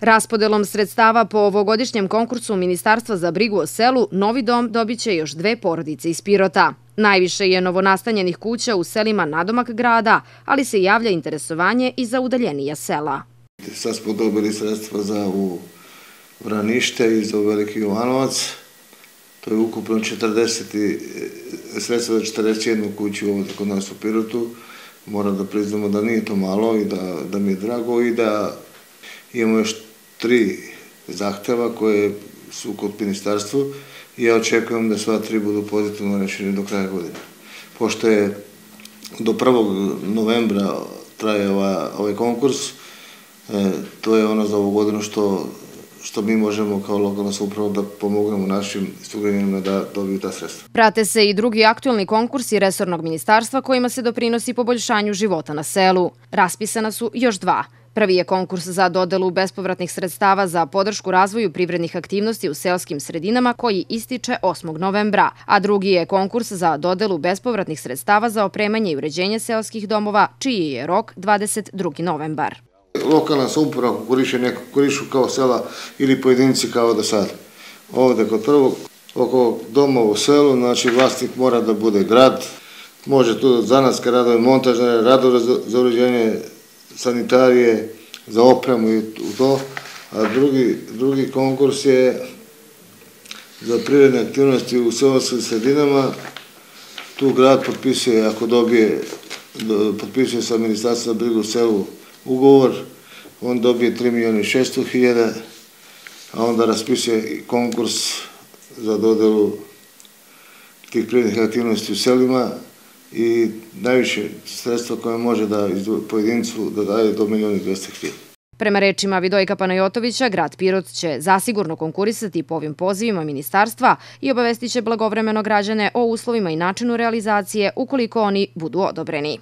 Raspodelom sredstava po ovogodišnjem konkursu Ministarstva za brigu o selu, novi dom dobit će još dve porodice iz Pirota. Najviše je novonastanjenih kuća u selima nadomak grada, ali se javlja interesovanje i za udaljenija sela. Sad smo dobili sredstva za u Vranište i za Veliki Jovanovac. To je ukupno 40, e, sredstva za 41 kuću ovdje kod nas u Pirotu. Moram da priznamo da nije to malo i da, da mi je drago i da imamo još tri zahteva koje su kod ministarstva i ja očekujem da sva tri budu pozitivno rešene do kraja godine. Pošto je do 1. novembra traje ovaj konkurs, e, to je ono za ovu godinu što što mi možemo kao lokalna supravo da pomognemo našim sugrađanima da dobiju ta sredstva. Prate se i drugi aktualni konkursi Resornog ministarstva kojima se doprinosi poboljšanju života na selu. Raspisana su još dva. Prvi je konkurs za dodelu bespovratnih sredstava za podršku razvoju privrednih aktivnosti u seoskim sredinama koji ističe 8. novembra, a drugi je konkurs za dodelu bespovratnih sredstava za opremanje i uređenje seoskih domova, čiji je rok 22. novembar. Lokalna samouprava koriše neko korišu kao sela ili pojedinci kao do sad. Ovde kod prvog oko doma u selu, znači vlasnik mora da bude grad, može tu zanatske radove, montažne radove za uređenje sanitarije, za opremu i u to, a drugi, drugi konkurs je za prirodne aktivnosti u seoskim sredinama. Tu grad potpisuje, ako dobije, potpisuje sa ministarstva brigu selu ugovor, on dobije 3 milijona i 600 hiljada, a onda raspisuje konkurs za dodelu tih prirodnih aktivnosti u selima i najviše sredstva koje može da pojedincu da daje do i 200 hiljada. Prema rečima Vidojka Panajotovića, grad Pirot će zasigurno konkurisati po ovim pozivima ministarstva i obavestit će blagovremeno građane o uslovima i načinu realizacije ukoliko oni budu odobreni.